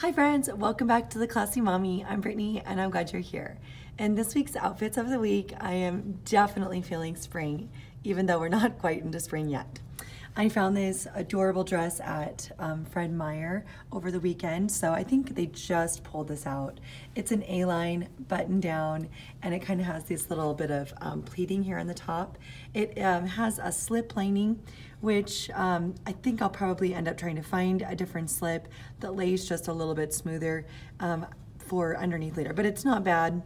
Hi friends, welcome back to the Classy Mommy. I'm Brittney and I'm glad you're here. In this week's outfits of the week, I am definitely feeling spring, even though we're not quite into spring yet. I found this adorable dress at um, Fred Meyer over the weekend, so I think they just pulled this out. It's an A-line button down, and it kind of has this little bit of um, pleating here on the top. It um, has a slip lining, which um, I think I'll probably end up trying to find a different slip that lays just a little bit smoother um, for underneath later, but it's not bad.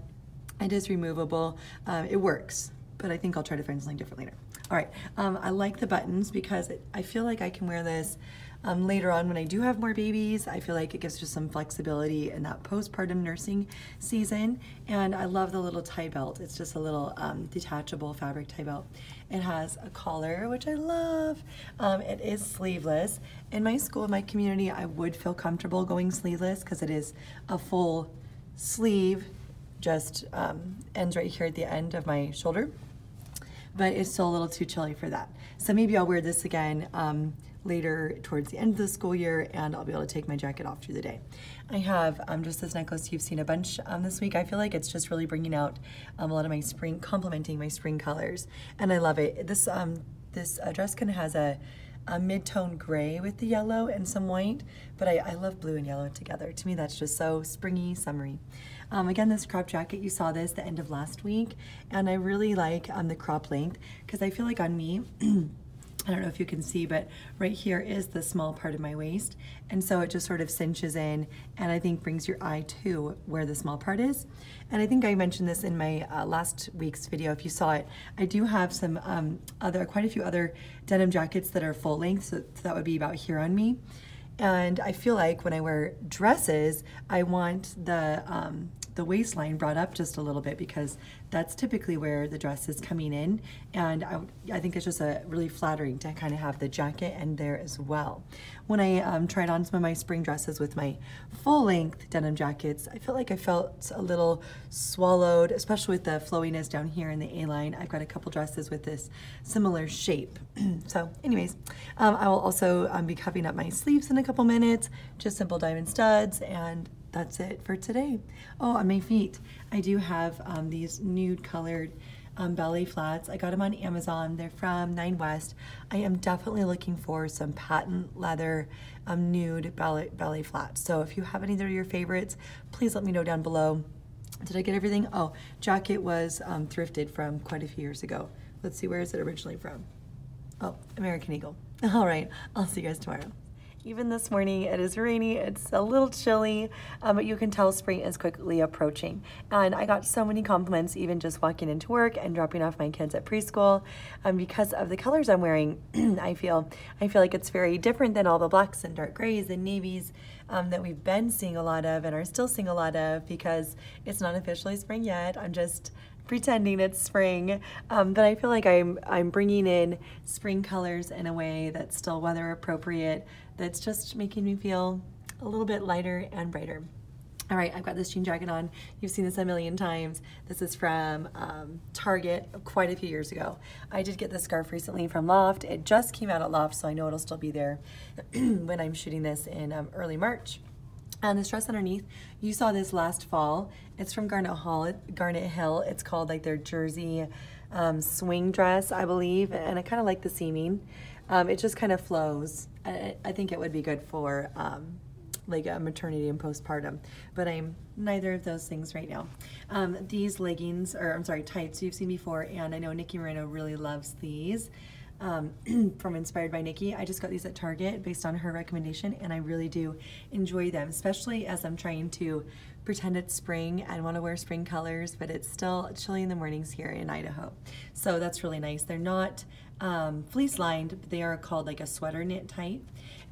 It is removable. Uh, it works, but I think I'll try to find something different later. All right, um, I like the buttons because it, I feel like I can wear this um, later on when I do have more babies. I feel like it gives just some flexibility in that postpartum nursing season. And I love the little tie belt. It's just a little um, detachable fabric tie belt. It has a collar, which I love. Um, it is sleeveless. In my school, in my community, I would feel comfortable going sleeveless because it is a full sleeve, just um, ends right here at the end of my shoulder but it's still a little too chilly for that. So maybe I'll wear this again um, later towards the end of the school year and I'll be able to take my jacket off through the day. I have um, just this necklace you've seen a bunch um, this week. I feel like it's just really bringing out um, a lot of my spring, complementing my spring colors. And I love it. This, um, this uh, dress kind of has a, a mid-tone gray with the yellow and some white, but I, I love blue and yellow together. To me, that's just so springy, summery. Um, again, this crop jacket, you saw this the end of last week, and I really like um, the crop length because I feel like on me, I don't know if you can see, but right here is the small part of my waist. And so it just sort of cinches in and I think brings your eye to where the small part is. And I think I mentioned this in my uh, last week's video, if you saw it. I do have some um, other, quite a few other denim jackets that are full length, so that would be about here on me. And I feel like when I wear dresses, I want the, um, the waistline brought up just a little bit because that's typically where the dress is coming in. And I, I think it's just a really flattering to kind of have the jacket and there as well. When I um, tried on some of my spring dresses with my full length denim jackets, I felt like I felt a little swallowed, especially with the flowiness down here in the A-line. I've got a couple dresses with this similar shape. so anyways, um, I will also um, be covering up my sleeves in a couple minutes, just simple diamond studs and that's it for today. Oh, on my feet, I do have um, these nude colored um, ballet flats. I got them on Amazon. They're from Nine West. I am definitely looking for some patent leather um, nude ballet, ballet flats. So if you have any that are your favorites, please let me know down below. Did I get everything? Oh, jacket was um, thrifted from quite a few years ago. Let's see, where is it originally from? Oh, American Eagle. All right, I'll see you guys tomorrow. Even this morning, it is rainy, it's a little chilly, um, but you can tell spring is quickly approaching. And I got so many compliments even just walking into work and dropping off my kids at preschool um, because of the colors I'm wearing. I feel I feel like it's very different than all the blacks and dark grays and navies um, that we've been seeing a lot of and are still seeing a lot of because it's not officially spring yet. I'm just pretending it's spring, um, but I feel like I'm, I'm bringing in spring colors in a way that's still weather appropriate, that's just making me feel a little bit lighter and brighter. All right, I've got this jean jacket on. You've seen this a million times. This is from um, Target quite a few years ago. I did get this scarf recently from Loft. It just came out at Loft, so I know it'll still be there when I'm shooting this in um, early March. And this dress underneath, you saw this last fall. It's from Garnet Hall, Garnet Hill. It's called like their jersey um, swing dress, I believe. And I kind of like the seaming. Um, it just kind of flows. I, I, think it would be good for um, like a maternity and postpartum, but I'm neither of those things right now. Um, these leggings, or I'm sorry, tights you've seen before, and I know Nikki Moreno really loves these um, from Inspired by Nikki. I just got these at Target based on her recommendation and I really do enjoy them, especially as I'm trying to pretend it's spring and want to wear spring colors, but it's still chilly in the mornings here in Idaho. So that's really nice. They're not um, fleece lined, but they are called like a sweater knit type.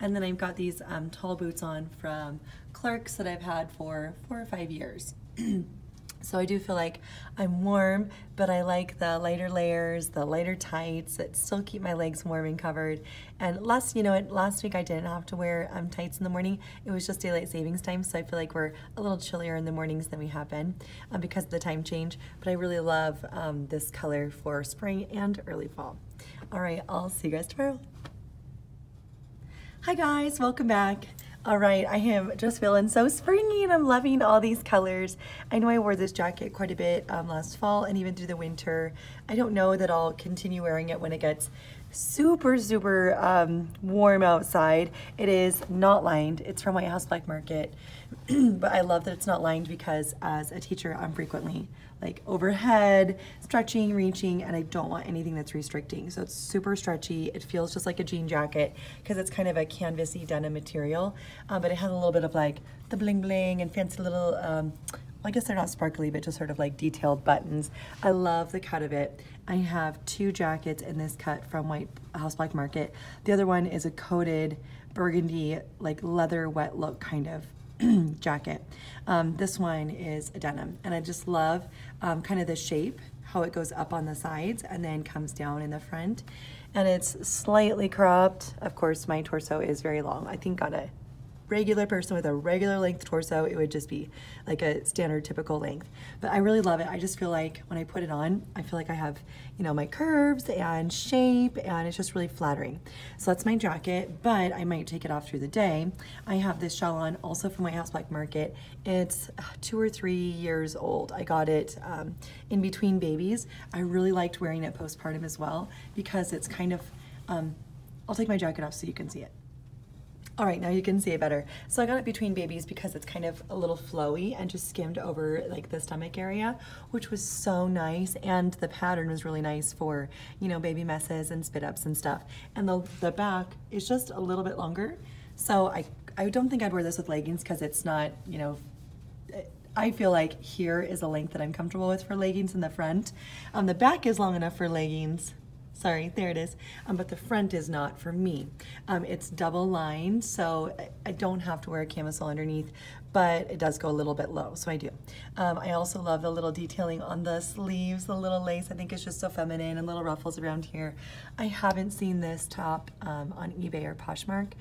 And then I've got these um, tall boots on from Clarks that I've had for four or five years. So I do feel like I'm warm, but I like the lighter layers, the lighter tights that still keep my legs warm and covered. And last, you know, last week I didn't have to wear um, tights in the morning. It was just daylight savings time, so I feel like we're a little chillier in the mornings than we have been um, because of the time change. But I really love um, this color for spring and early fall. All right, I'll see you guys tomorrow. Hi guys, welcome back. All right, I am just feeling so springy and I'm loving all these colors. I know I wore this jacket quite a bit um, last fall and even through the winter. I don't know that I'll continue wearing it when it gets super, super um, warm outside. It is not lined. It's from White House Black Market, but I love that it's not lined because as a teacher, I'm frequently like overhead, stretching, reaching, and I don't want anything that's restricting. So it's super stretchy. It feels just like a jean jacket because it's kind of a canvasy denim material, um, but it has a little bit of like the bling bling and fancy little, um, I guess they're not sparkly, but just sort of like detailed buttons. I love the cut of it. I have two jackets in this cut from White House Black Market. The other one is a coated burgundy, like leather wet look kind of jacket. Um, this one is a denim, and I just love um, kind of the shape, how it goes up on the sides and then comes down in the front. And it's slightly cropped. Of course, my torso is very long. I think on a regular person with a regular length torso, it would just be like a standard typical length. But I really love it. I just feel like when I put it on, I feel like I have, you know, my curves and shape and it's just really flattering. So that's my jacket, but I might take it off through the day. I have this shawl on also from White House Black Market. It's uh, two or three years old. I got it um, in between babies. I really liked wearing it postpartum as well because it's kind of, um, I'll take my jacket off so you can see it. All right, now you can see it better. So I got it between babies because it's kind of a little flowy and just skimmed over like the stomach area, which was so nice. And the pattern was really nice for, you know, baby messes and spit ups and stuff. And the, the back is just a little bit longer. So I, I don't think I'd wear this with leggings because it's not, you know, I feel like here is a length that I'm comfortable with for leggings in the front. Um, the back is long enough for leggings Sorry, there it is. Um, but the front is not for me. Um, it's double lined, so I don't have to wear a camisole underneath, but it does go a little bit low, so I do. Um, I also love the little detailing on the sleeves, the little lace. I think it's just so feminine and little ruffles around here. I haven't seen this top um, on eBay or Poshmark.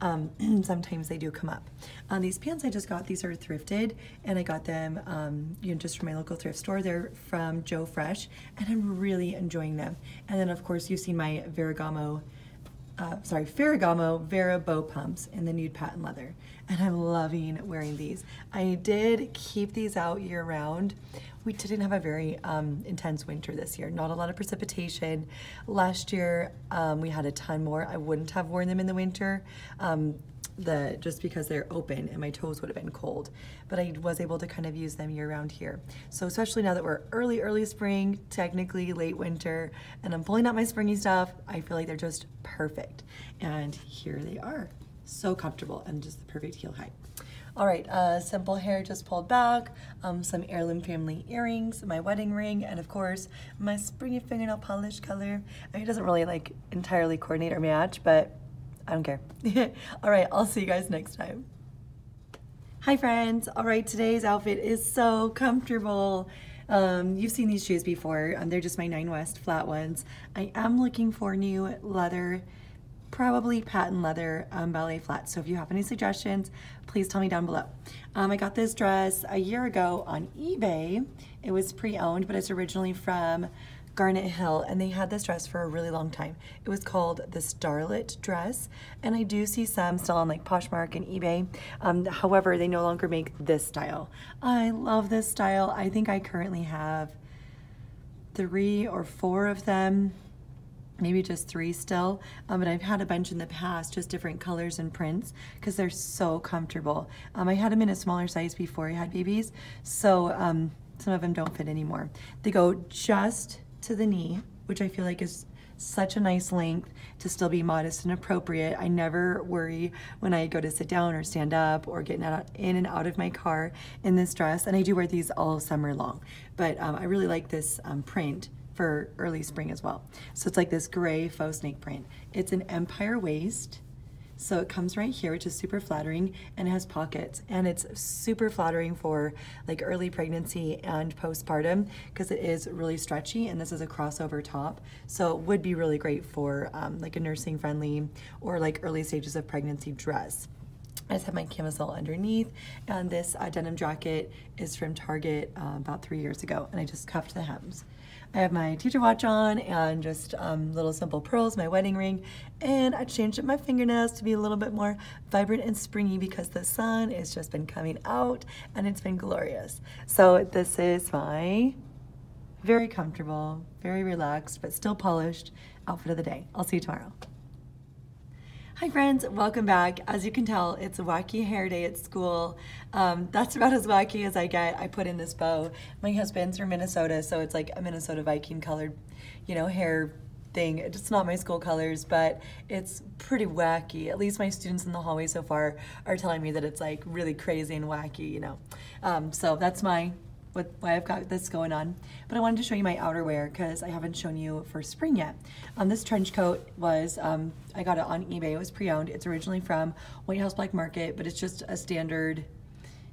Um, sometimes they do come up. On these pants I just got, these are thrifted, and I got them um, you know, just from my local thrift store. They're from Joe Fresh, and I'm really enjoying them. And then, of course, you've seen my Ferragamo uh, sorry, Ferragamo Vara bow pumps in the nude patent leather. And I'm loving wearing these. I did keep these out year round. We didn't have a very um, intense winter this year, not a lot of precipitation. Last year, um, we had a ton more. I wouldn't have worn them in the winter. Um, the just because they're open and my toes would have been cold. But I was able to kind of use them year round here. So especially now that we're early, early spring, technically late winter, and I'm pulling out my springy stuff, I feel like they're just perfect. And here they are. So comfortable and just the perfect heel height. All right, uh, simple hair just pulled back, um, some heirloom family earrings, my wedding ring, and of course, my springy fingernail polish color. It doesn't really like entirely coordinate or match, but I don't care. All right, I'll see you guys next time. Hi friends. All right, today's outfit is so comfortable. Um, you've seen these shoes before. Um, they're just my Nine West flat ones. I am looking for new leather, probably patent leather um, ballet flats. So if you have any suggestions, please tell me down below. Um, I got this dress a year ago on eBay. It was pre-owned, but it's originally from Garnet Hill, and they had this dress for a really long time. It was called the Starlet dress, and I do see some still on like Poshmark and eBay. Um, however, they no longer make this style. I love this style. I think I currently have three or four of them maybe just three still, um, but I've had a bunch in the past, just different colors and prints, because they're so comfortable. Um, I had them in a smaller size before I had babies, so um, some of them don't fit anymore. They go just to the knee, which I feel like is such a nice length to still be modest and appropriate. I never worry when I go to sit down or stand up or get in and out of my car in this dress. And I do wear these all summer long, but um, I really like this um, print for early spring as well. So it's like this gray faux snake print. It's an empire waist. So it comes right here, which is super flattering and it has pockets and it's super flattering for like early pregnancy and postpartum because it is really stretchy and this is a crossover top. So it would be really great for um, like a nursing friendly or like early stages of pregnancy dress. I just have my camisole underneath and this uh, denim jacket is from Target uh, about three years ago and I just cuffed the hems. I have my teacher watch on and just um, little simple pearls, my wedding ring, and I changed up my fingernails to be a little bit more vibrant and springy because the sun has just been coming out and it's been glorious. So this is my very comfortable, very relaxed, but still polished outfit of the day. I'll see you tomorrow. Hi friends, welcome back. As you can tell, it's a wacky hair day at school. Um, that's about as wacky as I get. I put in this bow. My husband's from Minnesota, so it's like a Minnesota Viking colored, you know, hair thing. It's not my school colors, but it's pretty wacky. At least my students in the hallway so far are telling me that it's like really crazy and wacky, you know. Um, so that's my what, why I've got this going on. But I wanted to show you my outerwear because I haven't shown you for spring yet. Um, this trench coat was, um, I got it on eBay. It was pre-owned. It's originally from White House Black Market, but it's just a standard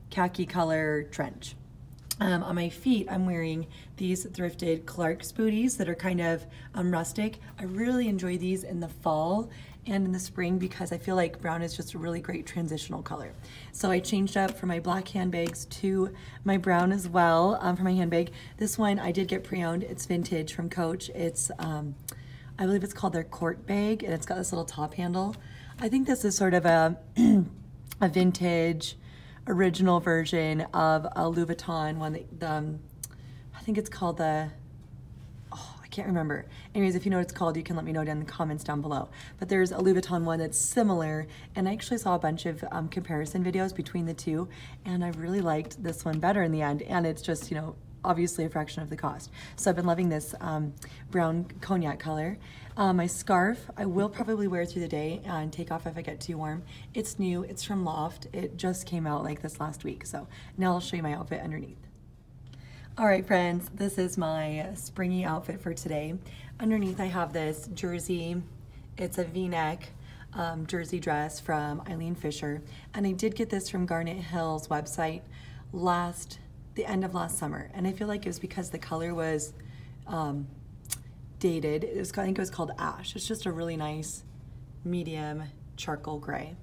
khaki color trench. Um, on my feet, I'm wearing these thrifted Clark's booties that are kind of um, rustic. I really enjoy these in the fall and in the spring because I feel like brown is just a really great transitional color. So I changed up from my black handbags to my brown as well um, for my handbag. This one I did get pre-owned. It's vintage from Coach. It's, um, I believe it's called their court bag and it's got this little top handle. I think this is sort of a, a vintage, original version of a Louis Vuitton one that the, um, I think it's called the, oh, I can't remember. Anyways, if you know what it's called, you can let me know down in the comments down below. But there's a Louis Vuitton one that's similar, and I actually saw a bunch of um, comparison videos between the two, and I really liked this one better in the end, and it's just, you know, obviously a fraction of the cost. So I've been loving this um, brown cognac color. Uh, my scarf, I will probably wear through the day and take off if I get too warm. It's new, it's from Loft. It just came out like this last week. So now I'll show you my outfit underneath. All right, friends, this is my springy outfit for today. Underneath I have this jersey. It's a v-neck um, jersey dress from Eileen Fisher. And I did get this from Garnet Hill's website last the end of last summer, and I feel like it was because the color was um, dated. It was, I think it was called Ash. It's just a really nice medium charcoal gray.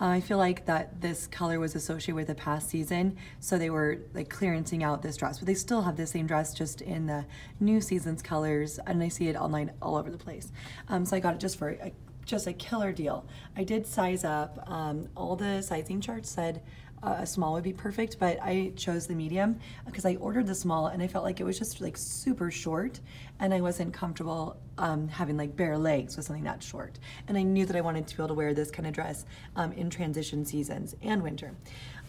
Uh, I feel like that this color was associated with the past season, so they were like clearancing out this dress, but they still have the same dress just in the new season's colors, and I see it online all over the place. Um, so I got it just for a, just a killer deal. I did size up. Um, all the sizing charts said a small would be perfect, but I chose the medium because I ordered the small and I felt like it was just like super short and I wasn't comfortable um, having like bare legs with something that short. And I knew that I wanted to be able to wear this kind of dress um, in transition seasons and winter.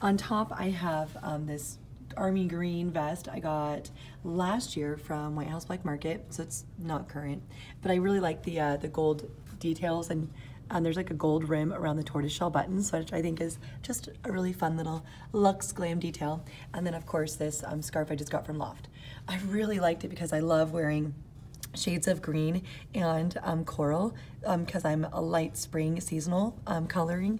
On top, I have um, this army green vest I got last year from White House Black Market, so it's not current, but I really like the uh, the gold details and and there's like a gold rim around the tortoiseshell buttons, which I think is just a really fun little luxe glam detail. And then of course this um, scarf I just got from Loft. I really liked it because I love wearing shades of green and um, coral because um, I'm a light spring seasonal um, coloring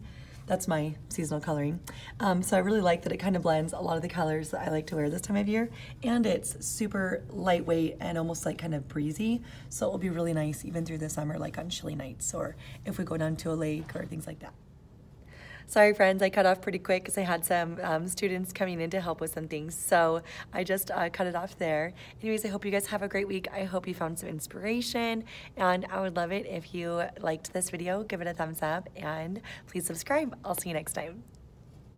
that's my seasonal coloring. Um, so I really like that it kind of blends a lot of the colors that I like to wear this time of year. And it's super lightweight and almost like kind of breezy. So it will be really nice even through the summer, like on chilly nights or if we go down to a lake or things like that. Sorry, friends, I cut off pretty quick because I had some um, students coming in to help with some things. So I just uh, cut it off there. Anyways, I hope you guys have a great week. I hope you found some inspiration. And I would love it if you liked this video, give it a thumbs up, and please subscribe. I'll see you next time.